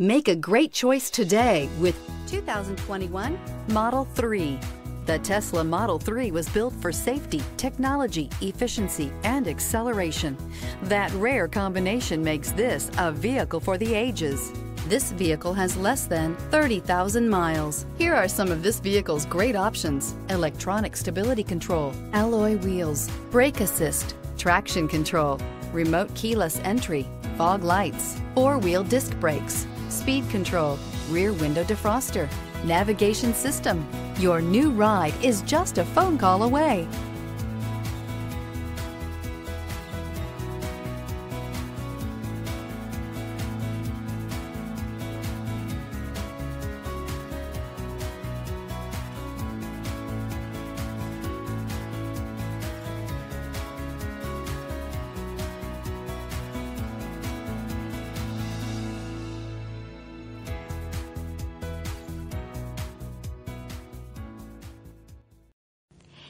Make a great choice today with 2021 Model 3. The Tesla Model 3 was built for safety, technology, efficiency, and acceleration. That rare combination makes this a vehicle for the ages. This vehicle has less than 30,000 miles. Here are some of this vehicle's great options. Electronic stability control, alloy wheels, brake assist, traction control, remote keyless entry, fog lights, four-wheel disc brakes, speed control, rear window defroster, navigation system. Your new ride is just a phone call away.